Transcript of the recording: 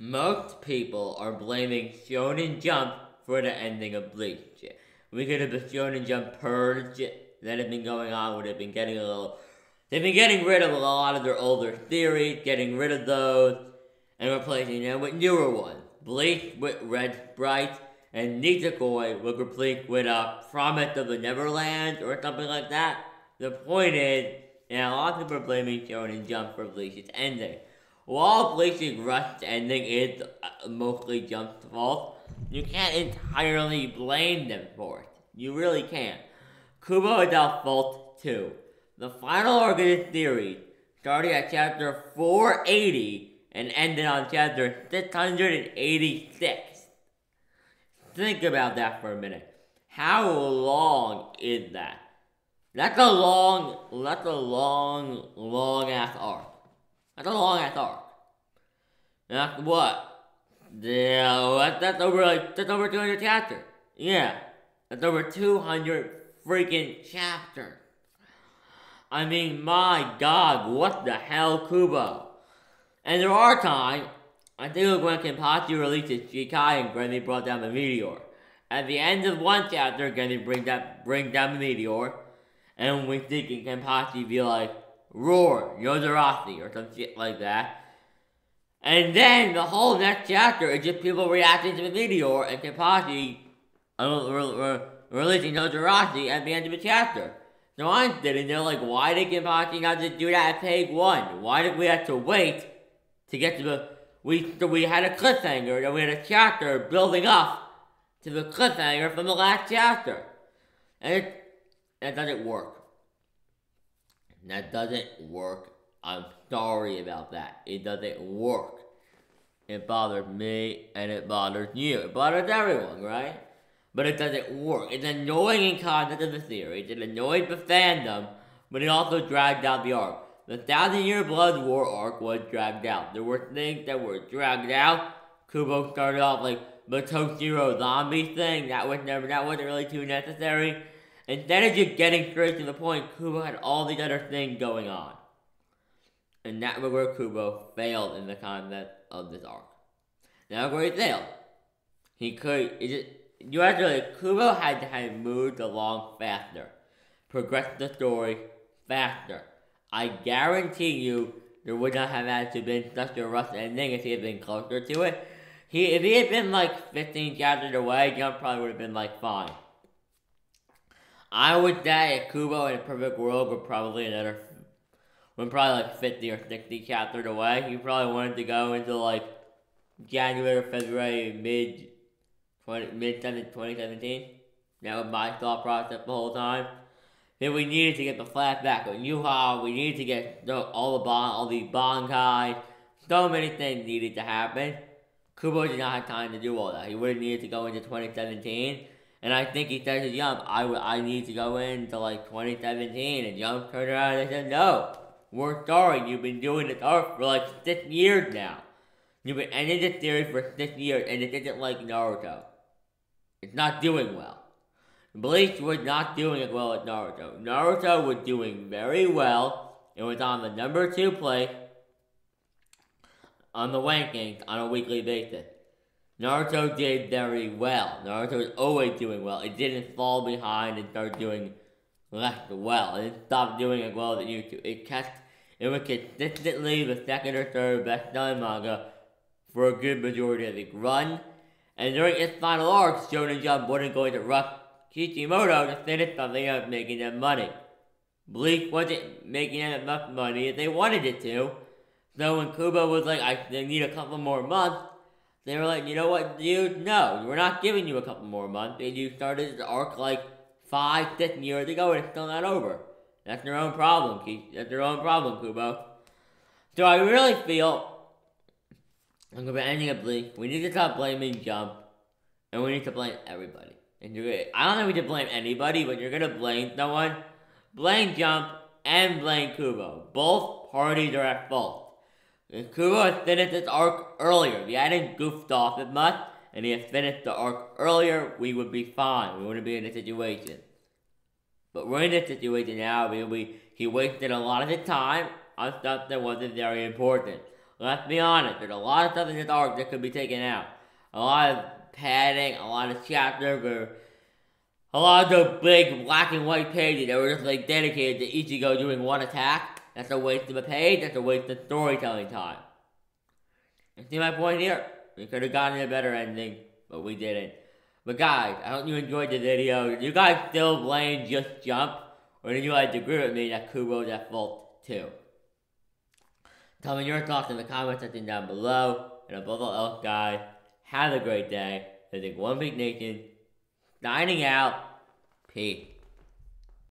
Most people are blaming Shonen Jump for the ending of Bleach. We could have the Shonen Jump purge that had been going on would have been getting a little. They've been getting rid of a lot of their older theories, getting rid of those, and replacing them with newer ones. Bleach with Red Bright, and Nisekoi would replace with a Promise of the Neverland or something like that. The point is, and a lot of people are blaming Shonen Jump for Bleach's ending. While placing rushed ending is uh, mostly Jump's fault, you can't entirely blame them for it. You really can't. Kubo is at fault too. The final arc of this series started at chapter 480 and ended on chapter 686. Think about that for a minute. How long is that? That's a long, that's a long, long ass arc. That's a long ass arc. That's what? Yeah, that's, over like, that's over 200 chapters. Yeah, that's over 200 freaking chapters. I mean, my god, what the hell, Kubo? And there are times, I think when Kenpachi released his Shikai and Granny brought down the meteor. At the end of one chapter, Granny bring down, bring down the meteor, and we think Kenpachi be like, Roar, Nozarashi, or some shit like that. And then the whole next chapter is just people reacting to the meteor and Kenpachi uh, re- re- releasing Nozarashi at the end of the chapter. So I'm sitting there like, why did Kenpachi not just do that at page one? Why did we have to wait to get to the we so we had a cliffhanger and we had a chapter building up to the cliffhanger from the last chapter. And it that doesn't work. That doesn't work. I'm sorry about that. It doesn't work. It bothers me and it bothers you. It bothers everyone, right? But it doesn't work. It's annoying in content of the series. It annoyed the fandom, but it also dragged out the arc. The Thousand Year Blood War arc was dragged out. There were things that were dragged out. Kubo started off like the Toshiro zombie thing. That was never that wasn't really too necessary. Instead of just getting straight to the point, Kubo had all these other things going on. And that was where Kubo failed in the content of this arc. Now where he failed. He could it just you actually Kubo had to have moved along faster. Progressed the story faster. I guarantee you there would not have had to been such a rough ending if he had been closer to it. He if he had been like 15 chapters away, Jump probably would have been like fine. I would say if Kubo in a perfect world were probably another when probably like 50 or 60 chapters away. He probably wanted to go into like January February, mid 20, mid 2017. That was my thought process the whole time. Then we needed to get the flashback of Yuha. We needed to get the, all the bon, all the Bankai. So many things needed to happen. Kubo did not have time to do all that. He would have needed to go into 2017. And I think he said to Jump, I, I need to go into like 2017. And Jump turned around and said, No, we're sorry. You've been doing this art for like six years now. You've been ending this series for six years, and it isn't like Naruto. It's not doing well. Bleach was not doing as well as Naruto. Naruto was doing very well. It was on the number two place on the rankings on a weekly basis. Naruto did very well. Naruto was always doing well. It didn't fall behind and start doing less well. It didn't stop doing as well as it used to. It kept it was consistently the second or third best selling manga for a good majority of its run. And during its final arc, Shonen Jump wasn't going to rush Kishimoto to finish something up making them money. Bleach wasn't making them enough money if they wanted it to. So when Kubo was like, I need a couple more months, they were like, you know what, dude? No, we're not giving you a couple more months. And you started the arc like five, six years ago, and it's still not over. That's their own problem, Keith. That's their own problem, Kubo. So I really feel I'm gonna be ending up. We need to stop blaming Jump, and we need to blame everybody. And you're gonna, I don't think we should blame anybody, but you're gonna blame someone. Blame Jump and blame Kubo. Both parties are at fault. If Kubo had finished this arc earlier, if he hadn't goofed off as much, and he had finished the arc earlier, we would be fine. We wouldn't be in this situation. But we're in this situation now because we, he wasted a lot of his time on stuff that wasn't very important. let's be honest, there's a lot of stuff in this arc that could be taken out. A lot of padding, a lot of chapters, or a lot of the big black and white pages that were just like dedicated to Ichigo doing one attack. That's a waste of a page, that's a waste of storytelling time. You see my point here? We could have gotten a better ending, but we didn't. But guys, I hope you enjoyed the video. Did you guys still blame Just Jump? Or did you guys agree with me that Kubo's at fault too? Tell me your thoughts in the comment section down below. And above all else, guys, have a great day. This is One Piece Nation, signing out. Peace.